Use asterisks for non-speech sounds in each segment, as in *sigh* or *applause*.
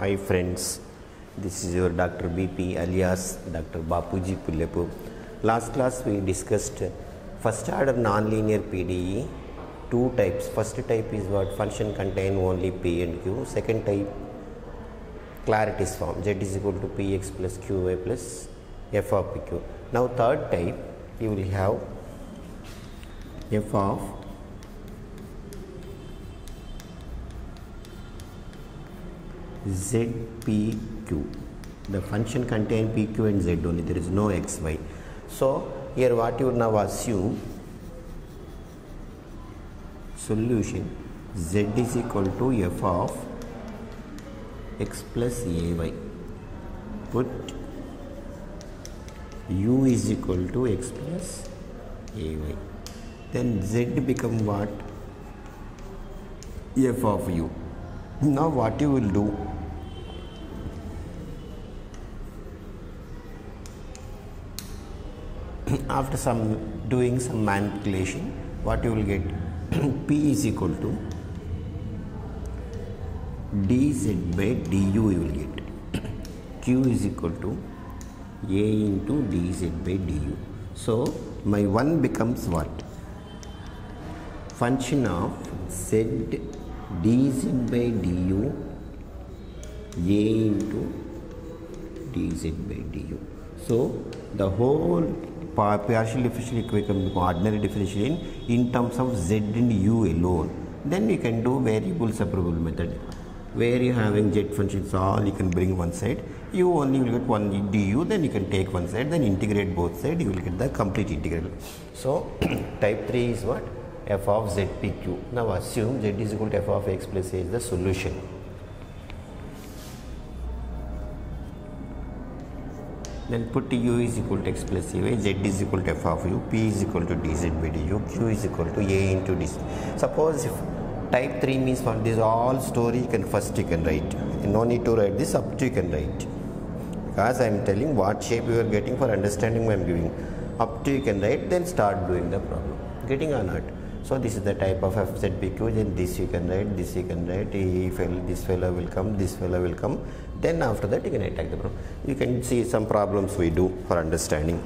Hi friends, this is your Dr. BP alias Dr. Bapuji Pullepu. Last class we discussed first order nonlinear PDE, two types. First type is what function contain only P and Q. Second type Clairaut's form z is equal to px plus qy plus f of pq. Now third type you will have f of zpq the function contain pq and z only. There is no xy so here what you now assume solution z is equal to f of x plus ay put u is equal to x plus ay then z become what? F of u. Now what you will do after some doing some manipulation what you will get? *clears throat* P is equal to dz by du you will get. *clears throat* Q is equal to a into dz by du so my 1 becomes what? Function of z dz by du a into dz by du so the whole partial differential equation ordinary differential in, terms of z and u alone. Then you can do variable separable method. Where you having z functions all you can bring one side. You only will get one du then you can take one side then integrate both side you will get the complete integral. So *coughs* type 3 is what? F of zpq now assume z is equal to f of x plus a is the solution then put u is equal to x plus z is equal to f of u p is equal to dz by du q is equal to a into dz suppose if type 3 means for this all story you can first you can write. No need to write this up to you can write. Because i am telling what shape you are getting for understanding i am giving. Up to you can write then start doing the problem. Getting or not? So this is the type of fzpq then this you can write this you can write if this fellow will come this fellow will come then after that you can attack the problem you can see some problems we do for understanding.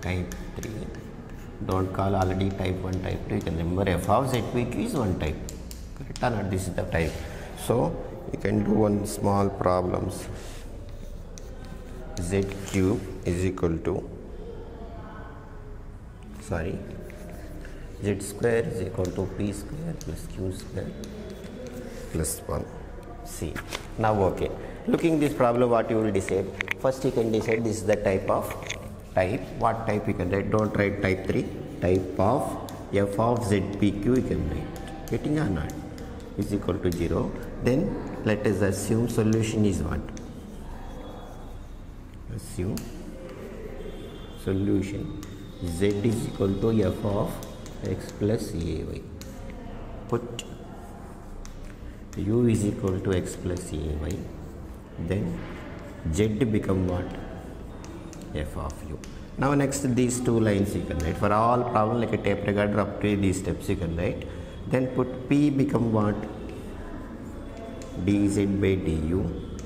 Type 3 don't call already type 1 type 2 you can remember f of zpq is one type. Correct or not? This is the type. So you can do one small problems. Z cube is equal to sorry z square is equal to p square plus q square plus 1 c. Now okay. Looking this problem what you will decide? First you can decide this is the type of type. What type you can write? Don't write type 3 type of f of zpq you can write getting or not is equal to 0 then let us assume solution is what assume solution z is equal to f of x plus ay put u is equal to x plus ay then z become what? F of u. Now next these two lines you can write for all problem like a tape recorder up to these steps you can write. Then put p become what dz by du.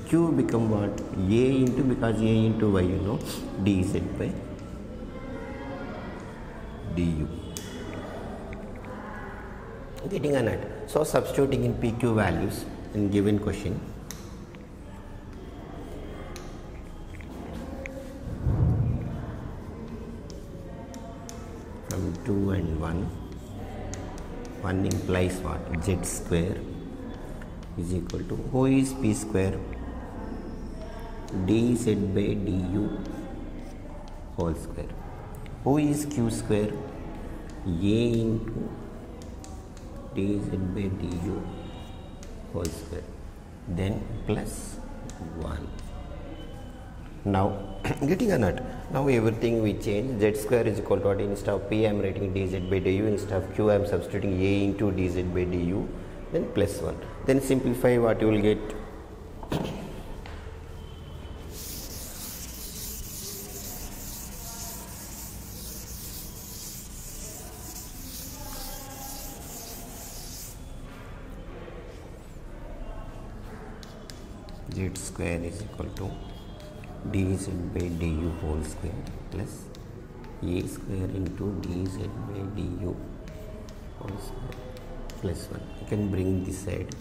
q become what a into because a into y you know dz by du. Getting a net. So substituting in pq values in given question from 2 and 1 1 implies what? Z square is equal to who is p square. Dz by du whole square. Who is q square. A into dz by du whole square. Then plus 1 now *clears throat* getting a nut. Now everything we change. Z square is equal to what? Instead of p i'm writing dz by du. Instead of q i'm substituting a into dz by du. Then plus 1 then simplify what you will get. Z square is equal to dz by du whole square plus a square into dz by du whole square plus 1 you can bring this side.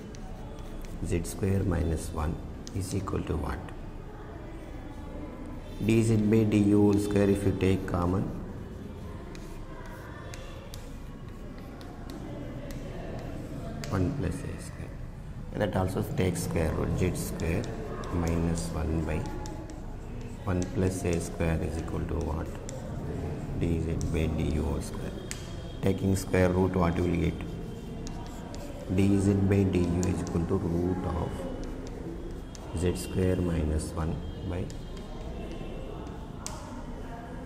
Z square minus 1 is equal to what? Dz by du whole square if you take common. One plus a square. And that also takes square root. Z square minus 1 by 1 plus a square is equal to what? Dz by du square. Taking square root what you will get? Dz by du is equal to root of z square minus 1 by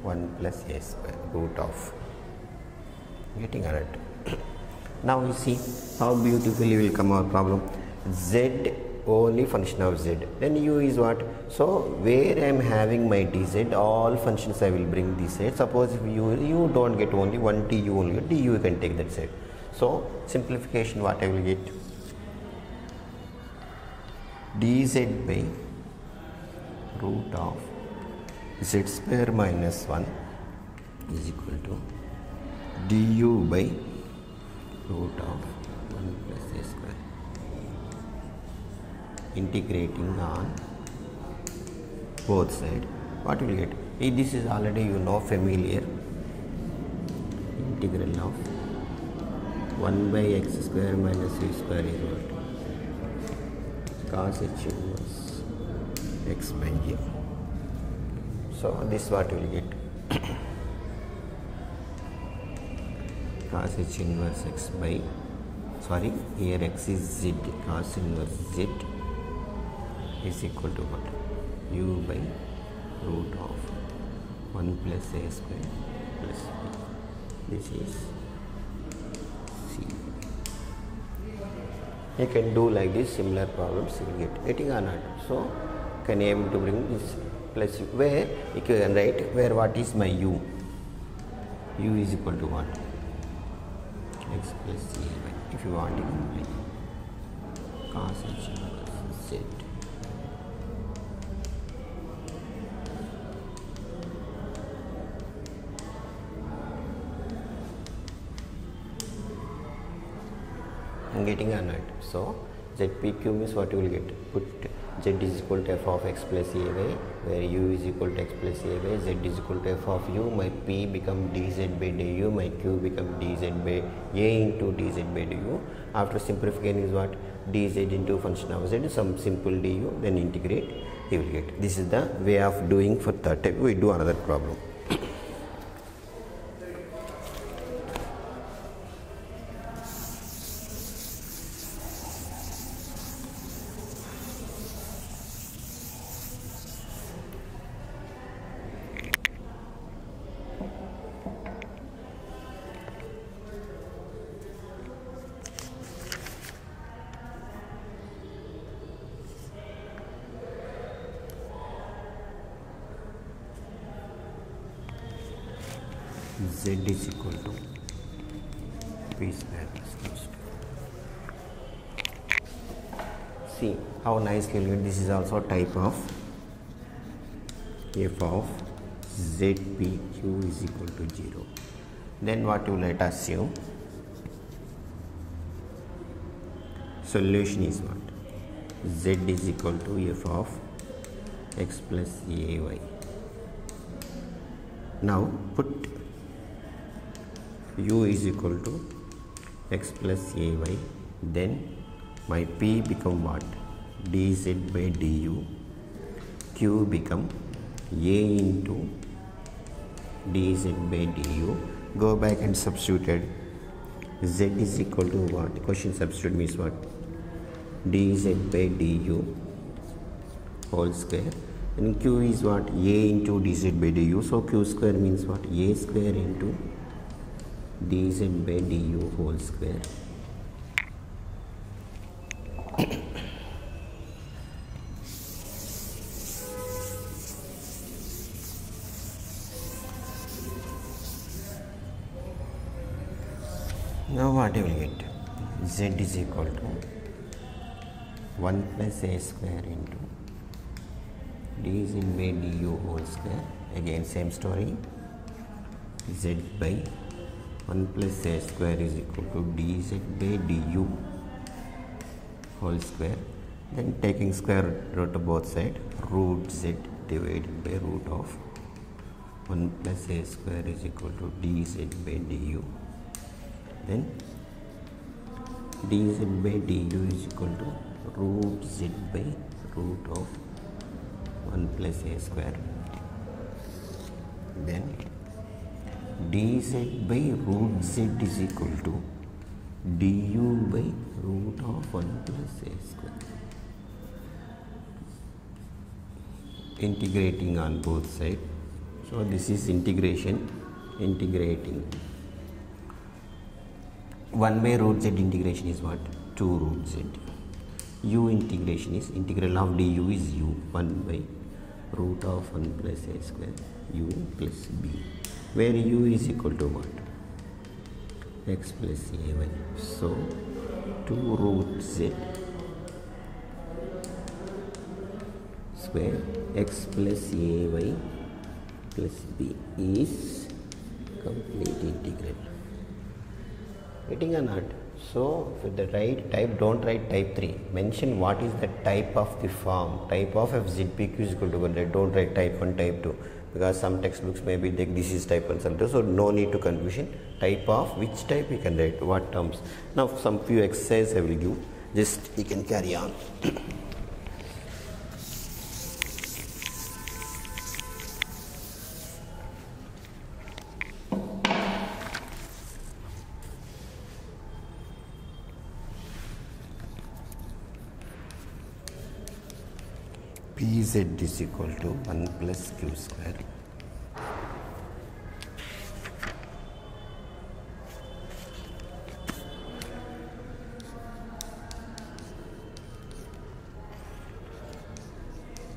1 plus a square root of. Getting it *coughs* now you see how beautifully will come our problem. Z only function of z. Then u is what? So where i am having my dz all functions i will bring this side suppose if you you don't get only one du only get du you can take that side so simplification what i will get? Dz by root of z square minus 1 is equal to du by root of 1 plus a square integrating on both side. What will get? Eh, this is already you know familiar. Integral of 1 by x square minus u square is what? Cos h inverse x by so this what will get? *coughs* Cos h inverse x by sorry here x is z cos inverse z is equal to what? U by root of 1 plus a square plus b. This is c. You can do like this similar problems you will get. Getting or not so can able to bring this plus u where? You can write where what is my u? U is equal to what x plus c if you want to bring. Cos h z I'm getting a nut. So ZPQ means what you will get? Put Z is equal to f of x plus a y, where u is equal to x plus a y, z is equal to f of u. My p become dz by du, my q become dz by a into dz by du. After simplification is what? dz into function of z, some simple du, then integrate, you will get. This is the way of doing for third type. We do another problem. Z is equal to p square plus q square. See how nicely we this is also type of f of zpq is equal to 0. Then what you let us assume solution is what z is equal to f of x plus ay now put u is equal to x plus ay then my p become what? dz by du. q become a into dz by du. Go back and substituted z is equal to what? Question substitute means what? dz by du whole square. And q is what? a into dz by du. So q square means what? a square into dz by du whole square. Now what you will get? Z is equal to 1 plus a square into dz by du whole square. Again same story. Z by 1 plus a square is equal to dz by du whole square. Then taking square root of both side root z divided by root of 1 plus a square is equal to dz by du. Then dz by du is equal to root z by root of 1 plus a square. Then dz by root z is equal to du by root of 1 plus a square. Integrating on both sides so this is integration integrating. 1 by root z integration is what? 2 root z. U integration is integral of du is u 1 by root of 1 plus a square u plus b where u is equal to what? x plus a1 so 2 root z square x plus ay plus b is complete integral. Getting or not? So for the right type don't write type 3 mention what is the type of the form. Type of fzpq is equal to 1 don't write type 1 type 2 because some textbooks may be like is type 1 something so no need to confusion. Type of which type you can write what terms. Now some few exercise i will give. Just you can carry on pz is equal to 1 plus q square?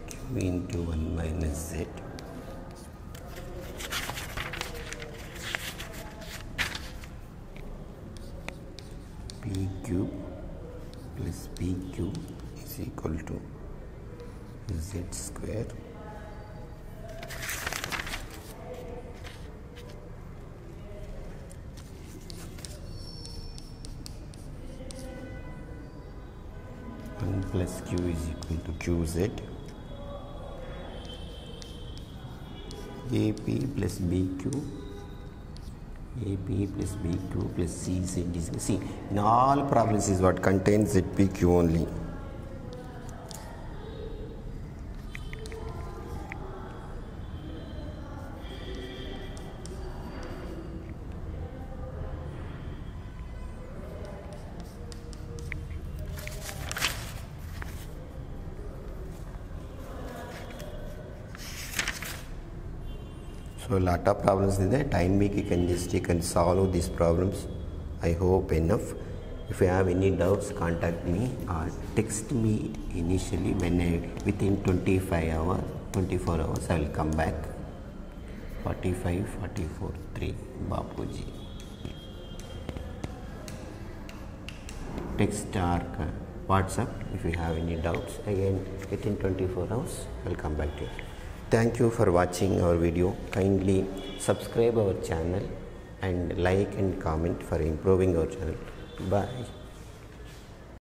Q into 1 minus z. P cube plus pq is equal to z square. One plus q is equal to qz ap plus bq ap plus bq plus cz is see in all problems is what? Contains zpq only So a lot of problems in there. Time week you can just you can solve these problems. I hope enough. If you have any doubts, contact me or text me initially when I within 25 hours, 24 hours I will come back. 45, 44, 3 Bapuji. Text or WhatsApp if you have any doubts. Again within 24 hours I will come back to you. Thank you for watching our video. Kindly subscribe our channel and like and comment for improving our channel. Bye.